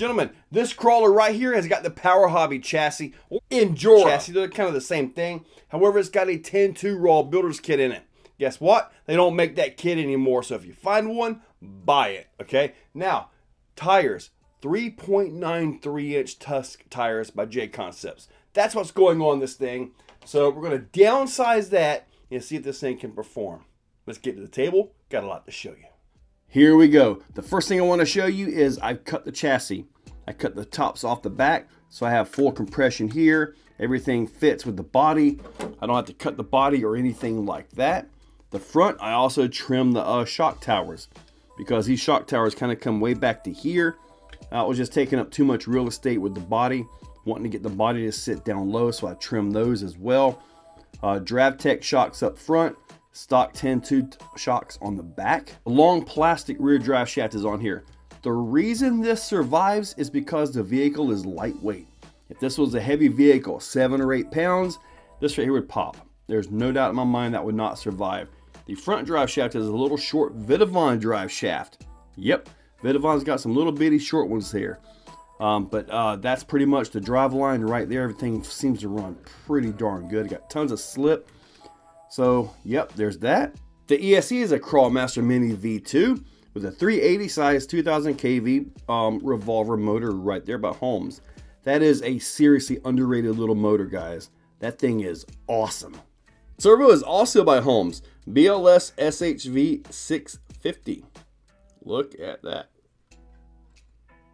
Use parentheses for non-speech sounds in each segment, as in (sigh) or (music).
Gentlemen, this crawler right here has got the Power Hobby chassis or Injora chassis. They're kind of the same thing. However, it's got a 10-2 raw builder's kit in it. Guess what? They don't make that kit anymore. So if you find one, buy it. Okay. Now, tires. 3.93 inch Tusk tires by JConcepts. That's what's going on this thing. So we're going to downsize that and see if this thing can perform. Let's get to the table. Got a lot to show you. Here we go. The first thing I want to show you is I've cut the chassis. I cut the tops off the back so I have full compression here. Everything fits with the body. I don't have to cut the body or anything like that. The front, I also trim the uh, shock towers because these shock towers kind of come way back to here. I was just taking up too much real estate with the body, wanting to get the body to sit down low, so I trim those as well. Uh, DravTech shocks up front, stock 10-2 shocks on the back. A long plastic rear drive shaft is on here. The reason this survives is because the vehicle is lightweight. If this was a heavy vehicle, seven or eight pounds, this right here would pop. There's no doubt in my mind that would not survive. The front drive shaft is a little short Vitavon drive shaft. Yep, Vitavon's got some little bitty short ones here. Um, but uh, that's pretty much the drive line right there. Everything seems to run pretty darn good. Got tons of slip. So, yep, there's that. The ESC is a Crawlmaster Mini V2 with a 380 size 2000 kV um, revolver motor right there by Holmes. That is a seriously underrated little motor, guys. That thing is awesome. Servo is also by Holmes, BLS SHV 650. Look at that.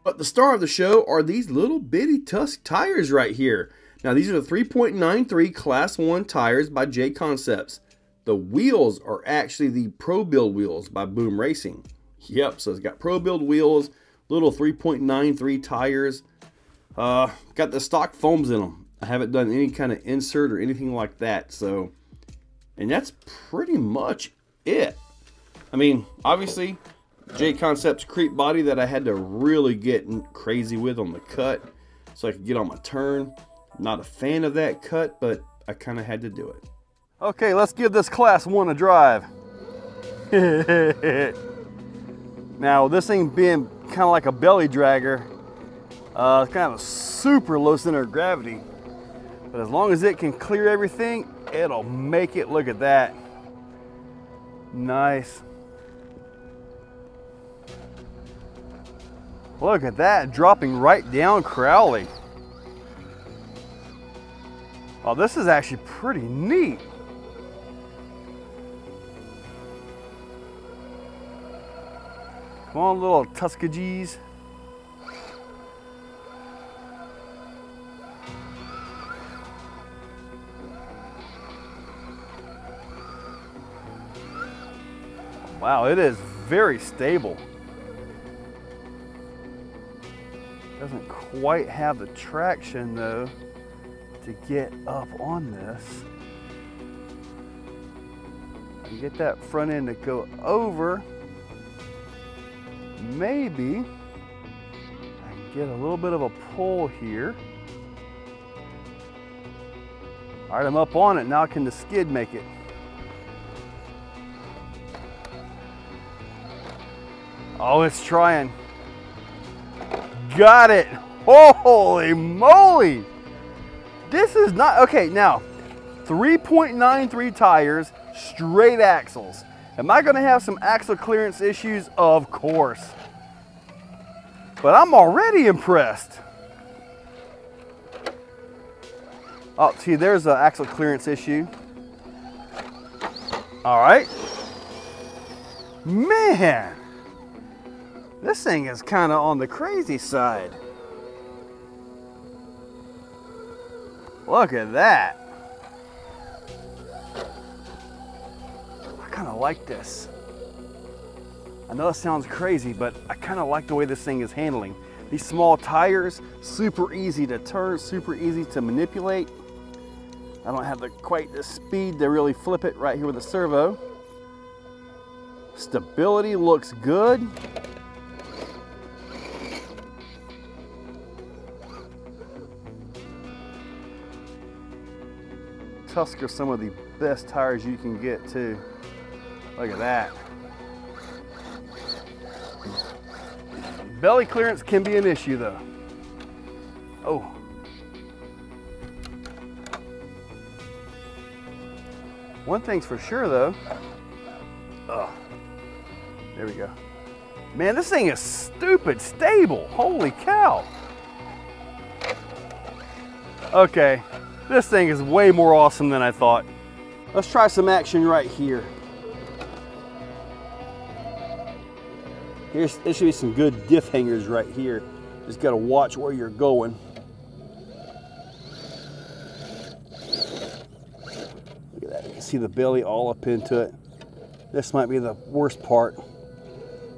But the star of the show are these little bitty Tusk tires right here. Now these are the 3.93 Class 1 tires by JConcepts. The wheels are actually the Pro Build wheels by Boom Racing. Yep, so it's got Pro Build wheels, little 3.93 tires. Uh, got the stock foams in them. I haven't done any kind of insert or anything like that. So, and that's pretty much it. I mean, obviously, JConcepts creep body that I had to really get crazy with on the cut so I could get on my turn. Not a fan of that cut, but I kind of had to do it. Okay, let's give this class one a drive. (laughs) now, this thing being kind of like a belly dragger, uh, it's kind of a super low center of gravity. But as long as it can clear everything, it'll make it. Look at that. Nice. Look at that, dropping right down Crowley. Oh, this is actually pretty neat. Come on, little Tuskagees. Wow, it is very stable. Doesn't quite have the traction though to get up on this. And get that front end to go over. Maybe I can get a little bit of a pull here. All right, I'm up on it. Now can the skid make it? Oh, it's trying. Got it. Holy moly. This is not, okay, now, 3.93 tires, straight axles. Am I gonna have some axle clearance issues? Of course. But I'm already impressed. Oh, see, there's an axle clearance issue. All right. Man. This thing is kind of on the crazy side. Look at that. I kind of like this. I know it sounds crazy, but I kind of like the way this thing is handling. These small tires, super easy to turn, super easy to manipulate. I don't have the, quite the speed to really flip it right here with the servo. Stability looks good. Tusk are some of the best tires you can get too. Look at that. belly clearance can be an issue though. Oh. One thing's for sure though. Oh, there we go. Man, this thing is stupid stable. Holy cow. Okay, this thing is way more awesome than I thought. Let's try some action right here. Here's, there should be some good diff hangers right here. Just gotta watch where you're going. Look at that, you can see the belly all up into it. This might be the worst part.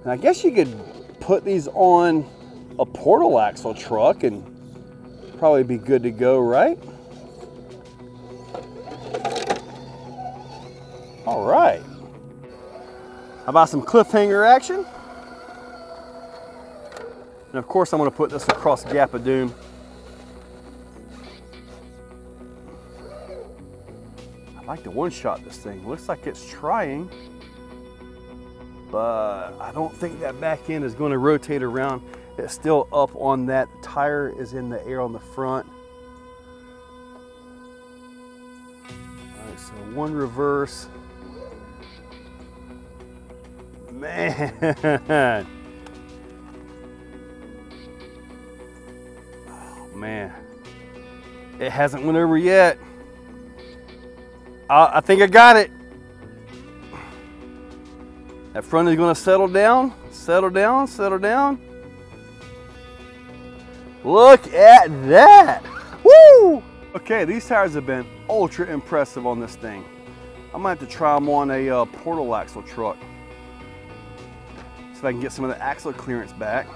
And I guess you could put these on a portal axle truck and probably be good to go, right? About some cliffhanger action? And of course I'm gonna put this across Gap of Doom. I'd like to one-shot this thing. Looks like it's trying, but I don't think that back end is gonna rotate around. It's still up on that. Tire is in the air on the front. All right, so one reverse. Man. (laughs) Oh, man. It hasn't went over yet. I, I think I got it. That front is gonna settle down, settle down, settle down. Look at that. Woo! Okay, these tires have been ultra impressive on this thing. I might have to try them on a uh, portal axle truck. If I can get some of the axle clearance back.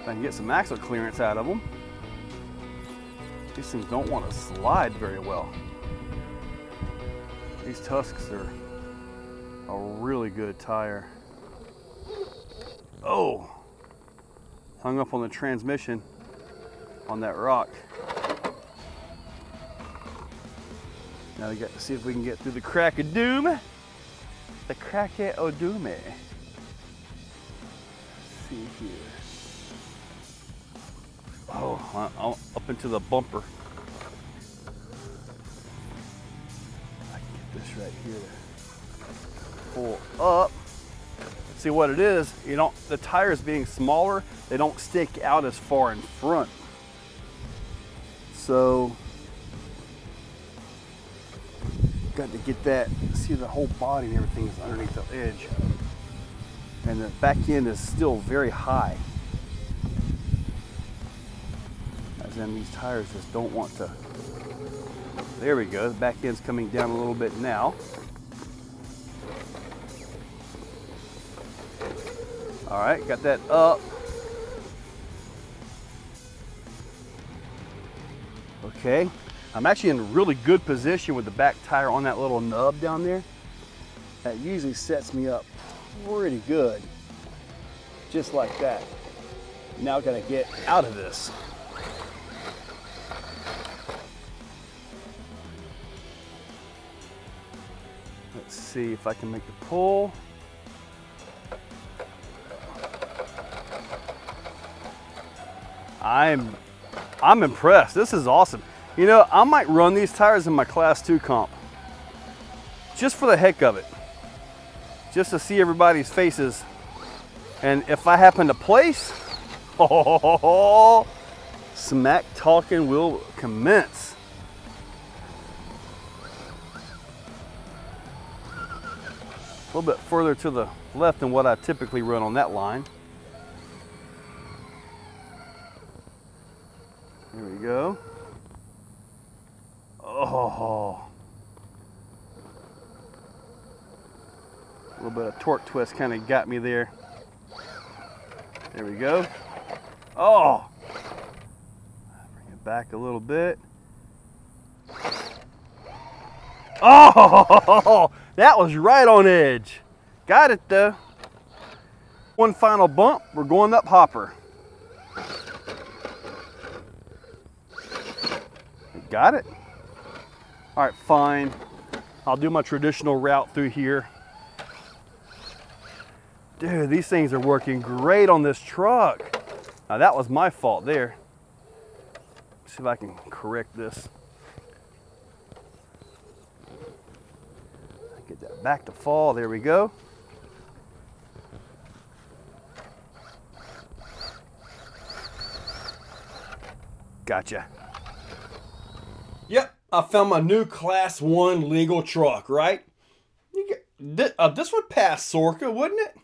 If I can get some axle clearance out of them. These things don't want to slide very well. These tusks are a really good tire. Oh, hung up on the transmission on that rock. Now we got to see if we can get through the crack of doom. The crack of doom. See here. Oh, up into the bumper. I can get this right here. Pull up. See what it is, you know, the tires being smaller, they don't stick out as far in front. So, got to get that, see the whole body and everything is underneath the edge. And the back end is still very high. As in these tires just don't want to. There we go, the back end's coming down a little bit now. All right, got that up. Okay, I'm actually in really good position with the back tire on that little nub down there. That usually sets me up pretty good. Just like that. Now gotta get out of this. Let's see if I can make the pull. I'm, I'm impressed. This is awesome. You know, I might run these tires in my class two comp. Just for the heck of it. Just to see everybody's faces. And if I happen to place, (laughs) oh, smack talking will commence. A little bit further to the left than what I typically run on that line. There we go. Oh. A little bit of torque twist kind of got me there. There we go. Oh. Bring it back a little bit. Oh, (laughs) that was right on edge. Got it though. One final bump, we're going up hopper. Got it. All right, fine. I'll do my traditional route through here. Dude, these things are working great on this truck. Now that was my fault there. Let's see if I can correct this. Get that back to fall, there we go. Gotcha. Yep, I found my new class one legal truck, right? Get, this, uh, this would pass SORRCA, wouldn't it?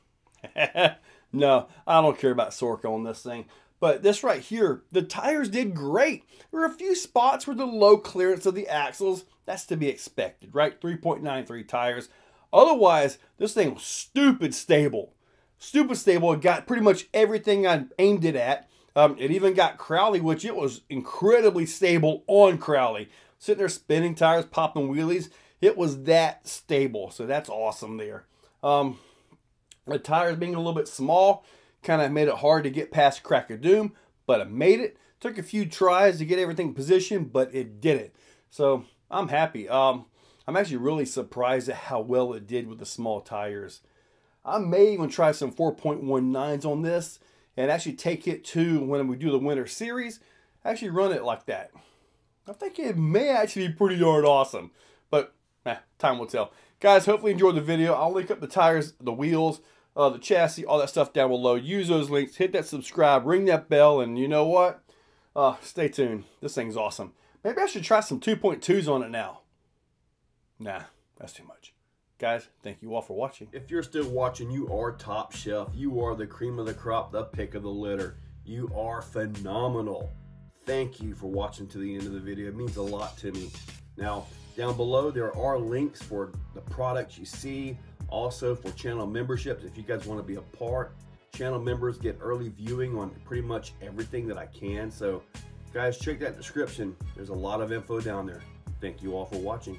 (laughs) no, I don't care about SORRCA on this thing. But this right here, the tires did great. There were a few spots where the low clearance of the axles, that's to be expected, right? 3.93 tires. Otherwise, this thing was stupid stable. Stupid stable. It got pretty much everything I aimed it at. Um, it even got Crowley, which it was incredibly stable on Crowley. Sitting there spinning tires, popping wheelies. It was that stable. So that's awesome there. Um, the tires being a little bit small kind of made it hard to get past Crack of Doom, but I made it. Took a few tries to get everything positioned, but it did it. So I'm happy. Um, I'm actually really surprised at how well it did with the small tires. I may even try some 4.19s on this and actually take it to when we do the winter series, actually run it like that. I think it may actually be pretty darn awesome, but eh, time will tell. Guys, hopefully enjoyed the video. I'll link up the tires, the wheels, uh, the chassis, all that stuff down below. Use those links, hit that subscribe, ring that bell, and you know what? Uh, stay tuned. This thing's awesome. Maybe I should try some 2.2s on it now. Nah, that's too much. Guys, thank you all for watching. If you're still watching, you are top shelf. You are the cream of the crop, the pick of the litter. You are phenomenal. Thank you for watching to the end of the video. It means a lot to me. Now, down below, there are links for the products you see. Also for channel memberships, if you guys want to be a part. Channel members get early viewing on pretty much everything that I can. So guys, check that description. There's a lot of info down there. Thank you all for watching.